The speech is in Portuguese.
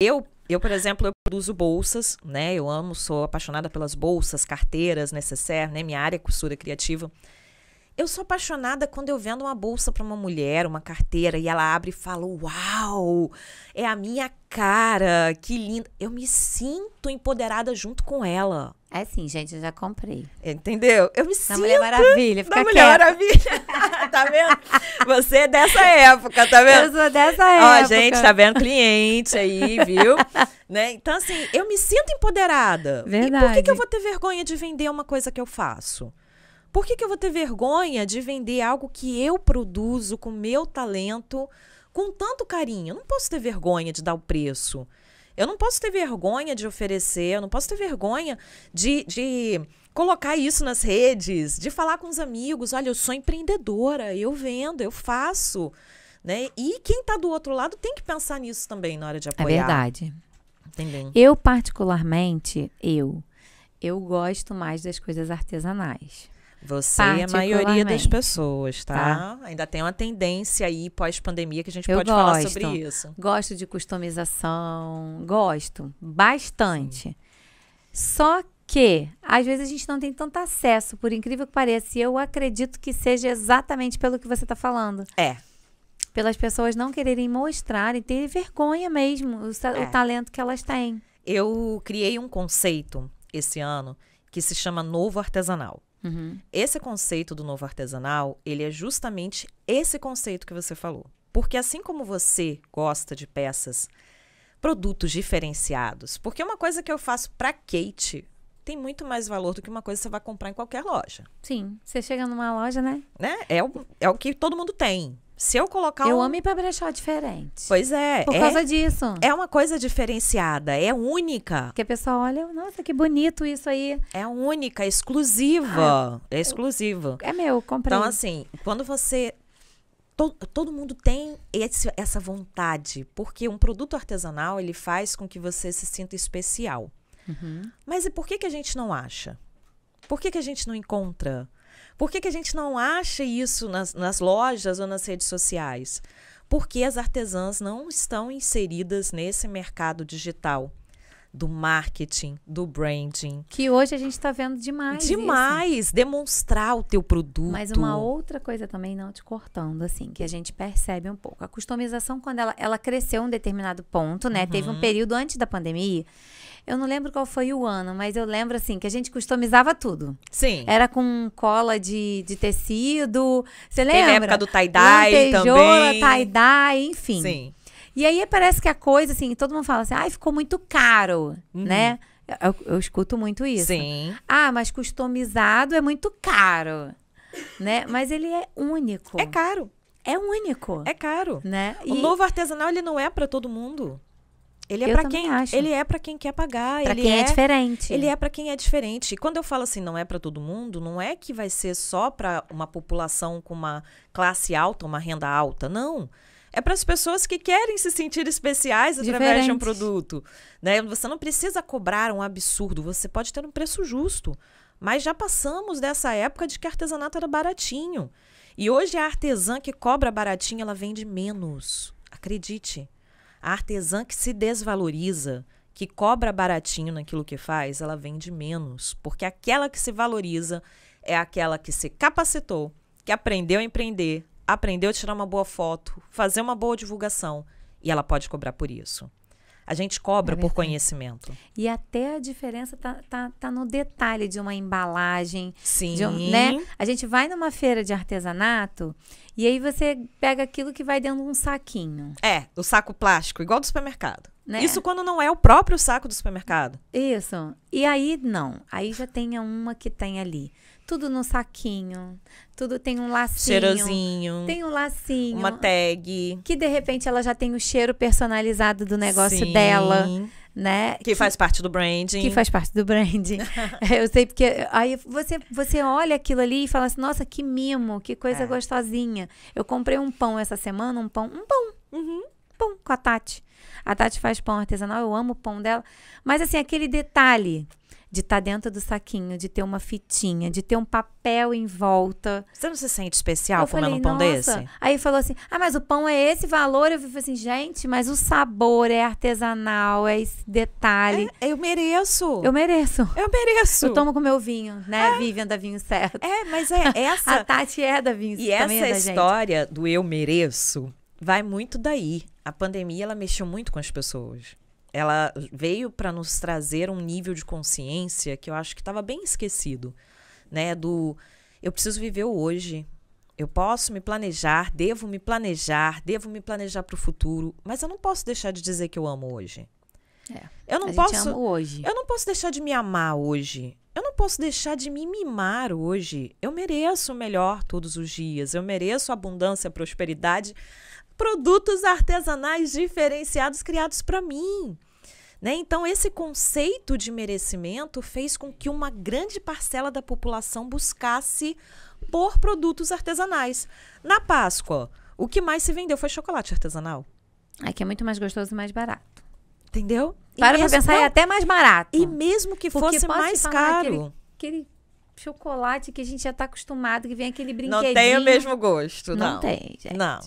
Eu, eu, por exemplo, eu produzo bolsas, né? Eu amo, sou apaixonada pelas bolsas, carteiras, necessaire, né? Minha área é costura criativa. Eu sou apaixonada quando eu vendo uma bolsa para uma mulher, uma carteira, e ela abre e fala: Uau, é a minha cara, que linda. Eu me sinto empoderada junto com ela. É sim, gente, eu já comprei. Entendeu? Eu me Da sinto. Mulher Maravilha, fica da Mulher quieta. Maravilha. tá vendo? Você é dessa época, tá vendo? Eu sou dessa Ó, época. gente, tá vendo cliente aí, viu? né? Então, assim, eu me sinto empoderada. E por que, Verdade. que eu vou ter vergonha de vender uma coisa que eu faço? Por que, que eu vou ter vergonha de vender algo que eu produzo com meu talento, com tanto carinho? Eu não posso ter vergonha de dar o preço. Eu não posso ter vergonha de oferecer, eu não posso ter vergonha de, de colocar isso nas redes, de falar com os amigos, olha, eu sou empreendedora, eu vendo, eu faço. Né? E quem está do outro lado tem que pensar nisso também na hora de É apoiar. verdade. Entendeu? Eu, particularmente, eu, eu gosto mais das coisas artesanais. Você e a maioria das pessoas, tá? Ainda tem uma tendência aí pós-pandemia que a gente Eu pode falar gosto. sobre isso. Gosto de customização, gosto bastante. Só que, às vezes, a gente não tem tanto acesso, por incrível que pareça. E eu acredito que seja exatamente pelo que você está falando. É, Pelas pessoas não quererem mostrar e terem vergonha mesmo, o, É. o talento que elas têm. eu criei um conceito esse ano que se chama novo artesanal. Uhum. Esse conceito do novo artesanal, ele é justamente esse conceito que você falou. Porque assim como você gosta de peças, produtos diferenciados, porque uma coisa que eu faço pra Kate tem muito mais valor do que uma coisa que você vai comprar em qualquer loja, Sim, você chega numa loja, né? né? É o, é o que todo mundo tem. Se eu colocar Eu um... amo ir pra brechó diferente. Pois é, Por é, causa disso. é uma coisa diferenciada, é única, Porque a pessoa olha, nossa, que bonito isso aí. é única, é exclusiva, é exclusiva. É meu, comprei. Então, assim, quando você. to- todo mundo tem esse- essa vontade, porque um produto artesanal ele faz com que você se sinta especial. Uhum. Mas e por que, que a gente não acha? Por que, que a gente não encontra? Por que, que a gente não acha isso nas, nas lojas ou nas redes sociais? Porque as artesãs não estão inseridas nesse mercado digital do marketing, do branding. Que hoje a gente tá vendo demais. isso. Demais demonstrar o teu produto. Mas uma outra coisa também, não te cortando, assim, que a gente percebe um pouco. A customização, quando ela, ela cresceu um determinado ponto, né? Teve Uhum. um período antes da pandemia. Eu não lembro qual foi o ano, mas eu lembro, assim, que a gente customizava tudo. Sim. Era com cola de, de tecido. Você Teve lembra? a época do tie-dye também. tie-dye, enfim. Sim. E aí parece que a coisa, assim, todo mundo fala assim, ai, ficou muito caro, Uhum. né? Eu, eu escuto muito isso. Sim. Ah, mas customizado é muito caro, né? Mas ele é único. É caro. É único, É caro. né? O novo artesanal ele não é para todo mundo. Ele é para quem acho. ele é para quem quer pagar, pra ele quem é, diferente. Ele é para quem é diferente. E quando eu falo assim, não é para todo mundo, não é que vai ser só para uma população com uma classe alta, uma renda alta, não. É para as pessoas que querem se sentir especiais através de um produto, né? Você não precisa cobrar um absurdo, você pode ter um preço justo. Mas já passamos dessa época de que artesanato era baratinho. E hoje a artesã que cobra baratinho, ela vende menos. Acredite. A artesã que se desvaloriza, que cobra baratinho naquilo que faz, ela vende menos. Porque aquela que se valoriza é aquela que se capacitou, que aprendeu a empreender, aprendeu a tirar uma boa foto, fazer uma boa divulgação. E ela pode cobrar por isso. A gente cobra É por conhecimento. E até a diferença tá, tá, tá no detalhe de uma embalagem, Sim. um- né? A gente vai numa feira de artesanato e aí você pega aquilo que vai dentro de um saquinho, É, o saco plástico, igual do supermercado. Né? Isso quando não é o próprio saco do supermercado. Isso. E aí, não. Aí já tem uma que tem ali. Tudo no saquinho. Tudo tem um lacinho. Cheirosinho, Tem um lacinho. uma tag. Que de repente ela já tem o cheiro personalizado do negócio Sim, dela, né? Que faz parte do branding. que faz parte do brand. Eu sei porque aí você você olha aquilo ali e fala assim: "Nossa, que mimo, que coisa É. gostosinha". Eu comprei um pão essa semana, um pão, um pão, Uhum. pão com a Tati. A Tati faz pão artesanal, eu amo o pão dela. Mas assim, aquele detalhe de estar dentro do saquinho, de ter uma fitinha, de ter um papel em volta. Você não se sente especial eu comendo falei, um pão nossa. desse? Aí falou assim: ah, mas o pão é esse valor? Eu falei assim, gente, mas o sabor é artesanal, é esse detalhe. É, eu mereço. Eu mereço. Eu mereço. Eu tomo com meu vinho, né? Vivian da Vinho Certo. É, mas é A essa. Tati é da Vinho e também essa é da gente. história do eu mereço vai muito daí. A pandemia ela mexeu muito com as pessoas. Ela veio para nos trazer um nível de consciência que eu acho que estava bem esquecido, né? Do eu preciso viver o hoje. Eu posso me planejar, devo me planejar, devo me planejar para o futuro, mas eu não posso deixar de dizer que eu amo hoje. É. Eu não posso. hoje. Eu não posso deixar de me amar hoje. Eu não posso deixar de me mimar hoje. Eu mereço o melhor todos os dias. Eu mereço abundância, prosperidade, produtos artesanais diferenciados criados para mim. Né? Então, esse conceito de merecimento fez com que uma grande parcela da população buscasse por produtos artesanais. Na Páscoa, o que mais se vendeu foi chocolate artesanal. Aqui é muito mais gostoso e mais barato. Entendeu? E Para pra pensar, é não, até mais barato. E mesmo que Porque fosse mais caro. Aquele chocolate que a gente já tá acostumado, que vem aquele Não brinquedinho. tem o mesmo gosto, não. Não tem, gente. Não.